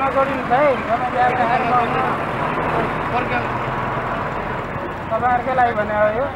एकैठाउँ नगरिनु है तपाईँहरूकै लागि भने हो यो।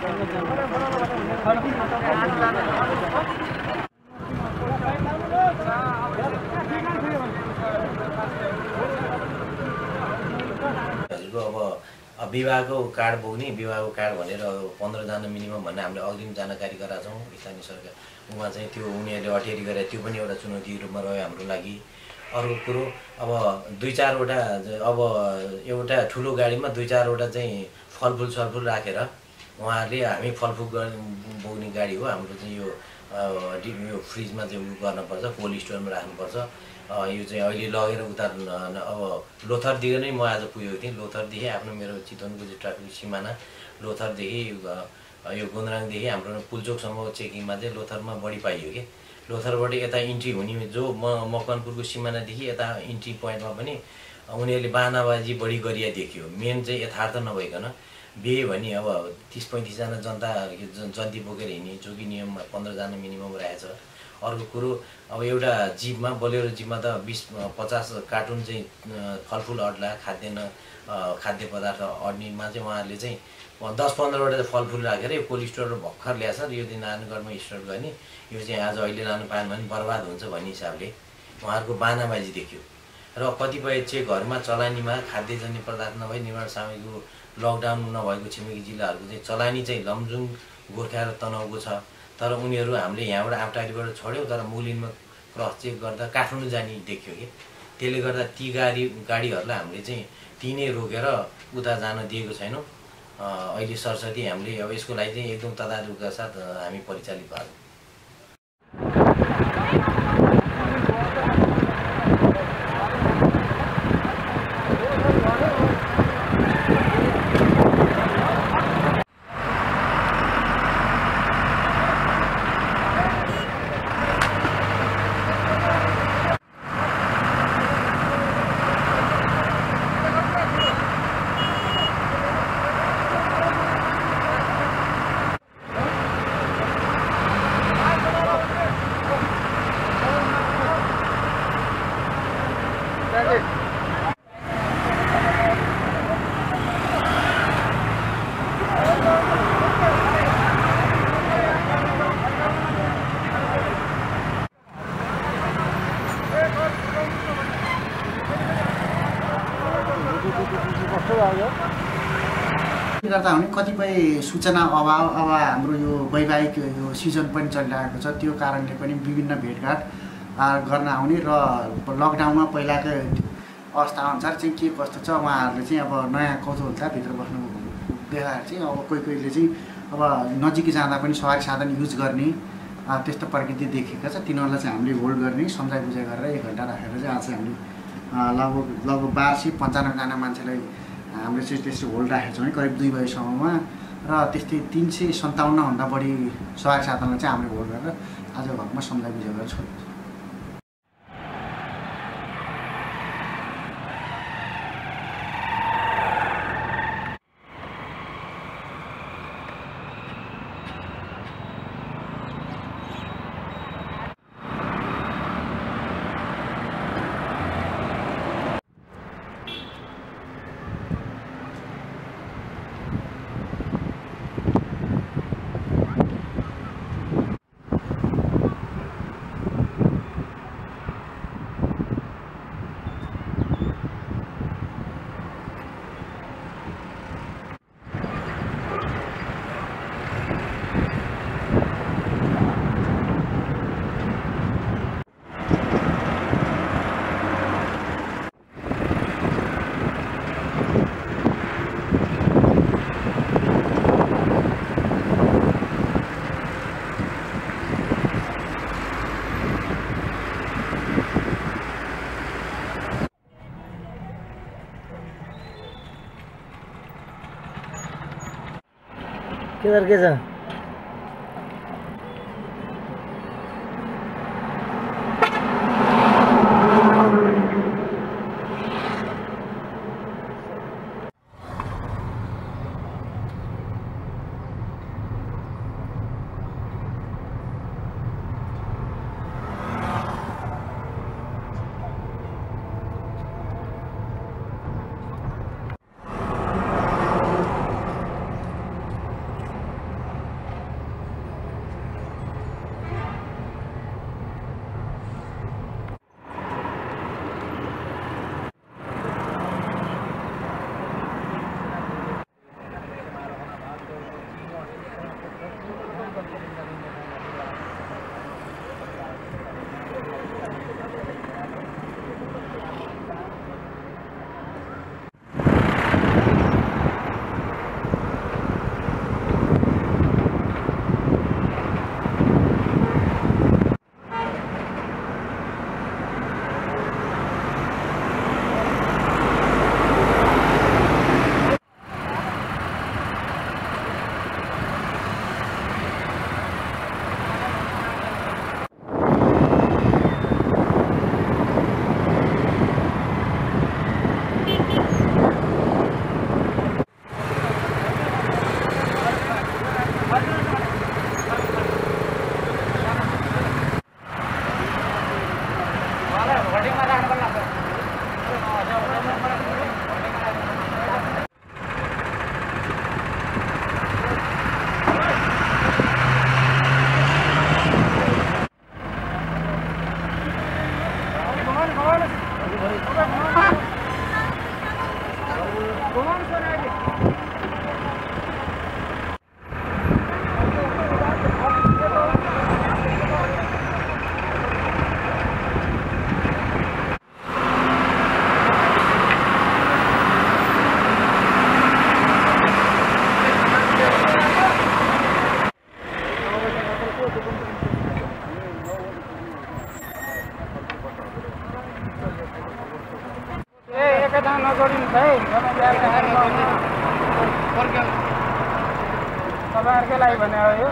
अब विवाहको कार्ड बोक्ने विवाहको कार्ड भनेर पन्ध्रजना मिनिमम भन्ने हामीले अग्रिम जानकारी गराएको छौँ। स्थानीय सरकार उहाँ चाहिँ त्यो उनीहरूले अटेरी गरे त्यो पनि एउटा चुनौती रूपमा रह्यो हाम्रो लागि। अर्को कुरो अब दुई चारवटा अब एउटा ठुलो गाडीमा दुई चारवटा चाहिँ फलफुल सलफुल राखेर उहाँहरूले हामी फलफुल गर्ने बोक्ने गाडी हो। हाम्रो चाहिँ यो डि- यो फ्रिजमा चाहिँ उयो गर्नुपर्छ कोल्ड स्टोरमा राख्नुपर्छ। यो चाहिँ अहिले लगेर उता अब लोथरदेखि नै म आज पुगेको थिएँ। लोथरदेखि आफ्नो मेरो चितवनको चाहिँ ट्राफिक सिमाना लोथरदेखि यो गुन्द्राङदेखि हाम्रो पुल्चोकसम्मको चेकिङमा चाहिँ लोथरमा बढी पाइयो कि। लोथरबाट यता इन्ट्री हुने जो म मकनपुरको सिमानादेखि यता इन्ट्री पोइन्टमा पनि उनीहरूले बानाबाजी बढी गरिया देखियो। मेन चाहिँ यथार्थ नभइकन बिहे भने अब तिस पैँतिसजना जनता जन्ती बोकेर हिँड्ने जो कि नियममा पन्ध्रजना मिनिमम रहेछ। अर्को कुरो अब एउटा जिपमा बोलेरो जिपमा त बिस पचास कार्टुन चाहिँ फलफुल अड्ला खाद्यान्न खाद्य पदार्थ अड्नेमा चाहिँ उहाँहरूले चाहिँ दस पन्ध्रवटा चाहिँ फलफुल राखेर यो कोल्ड स्टोर भर्खर ल्याएछ र यो दिन नारायणगढमा स्टोर गर्ने। यो चाहिँ आज अहिले लानु पाएन भने बर्बाद हुन्छ भन्ने हिसाबले उहाँहरूको बानाबाजी देखियो। र कतिपय चाहिँ घरमा चलानीमा खाद्यजन्य पदार्थ नभई निर्माण सामग्रीको लकडाउन नभएको छिमेकी जिल्लाहरूको चाहिँ चलानी चाहिँ लमजुङ गोर्खा र तनहुको छ। तर उनीहरू हामीले यहाँबाट आउटारीबाट छोड्यौँ तर मुलिनमा क्रस चेक गर्दा काठमाडौँ जाने देखियो कि। त्यसले गर्दा ती गाडी गाडीहरूलाई हामीले चाहिँ ती नै रोकेर उता जान दिएको छैनौँ। अहिले सरस्वती हामीले अब यसको लागि चाहिँ एकदम तदारुका साथ हामी परिचालित भएको। गर्दा हुने कतिपय सूचना अभाव अब हाम्रो यो वैवाहिक यो सिजन पनि चलिरहेको छ। त्यो कारणले पनि विभिन्न भेटघाट गर्न आउने र लकडाउनमा पहिलाको अवस्थाअनुसार चाहिँ के कस्तो छ उहाँहरूले चाहिँ अब नयाँ कौतूहलताभित्र बस्नु देखाएर चाहिँ अब कोही कोहीले चाहिँ अब नजिकै जाँदा पनि सवारी साधन युज गर्ने त्यस्तो प्रकृति देखेका छ। तिनीहरूलाई चाहिँ हामीले होल्ड गर्ने सम्झाइ बुझाइ गरेर एक घन्टा राखेर चाहिँ आज हामीले लगभग लगभग बाह्र सय पन्चानब्बेजना मान्छेलाई हामीले चाहिँ त्यसरी होल्ड राखेको छौँ करिब दुई बजीसम्ममा। र त्यस्तै तिन सय सन्ताउन्नभन्दा बढी सवारी साधनलाई चाहिँ हामीले होल्ड गरेर आज घरमा सम्झाइ बुझाइ गरेर छोडेको किधर कैसा के छ के छ ए एकै ठाउँ नगरिनुहोस् है तपाईँहरूकै लागि भने हो। यो